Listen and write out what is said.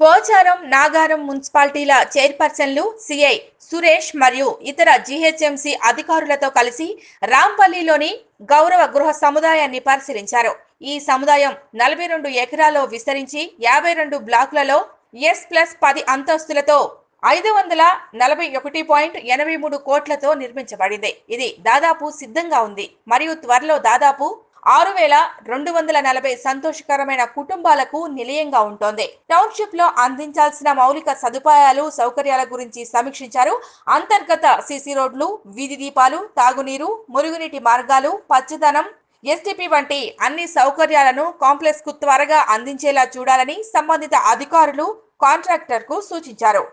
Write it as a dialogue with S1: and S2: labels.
S1: పోచారం నాగారం మున్సిపాలిటీల చైర్పర్సన్లు సిఐ సురేష్ మరియు ఇతర జీహెచ్ఎంసీ అధికారులతో కలిసి రాంపల్లిలోని గౌరవ గృహ సముదాయాన్ని పరిశీలించారు. ఈ సముదాయం నలభై రెండు ఎకరాల్లో విస్తరించి యాభై రెండు బ్లాకులలో ఎస్ ప్లస్ పది అంతస్తులతో ఐదు వందల నలభై ఒకటి పాయింట్ ఎనభై మూడు కోట్లతో నిర్మించబడింది. ఇది దాదాపు సిద్ధంగా ఉంది. మరియు త్వరలో దాదాపు ఆరు వేల రెండు వందల నలభై సంతోషకరమైన కుటుంబాలకు నిలయంగా ఉంటోంది. టౌన్షిప్లో అందించాల్సిన మౌలిక సదుపాయాలు సౌకర్యాల గురించి సమీక్షించారు. అంతర్గత సిసి రోడ్లు వీధి దీపాలు తాగునీరు మురుగునీటి మార్గాలు పచ్చదనం ఎస్టీపీ వంటి అన్ని సౌకర్యాలను కాంప్లెక్స్కు త్వరగా అందించేలా చూడాలని సంబంధిత అధికారులు కాంట్రాక్టర్కు సూచించారు.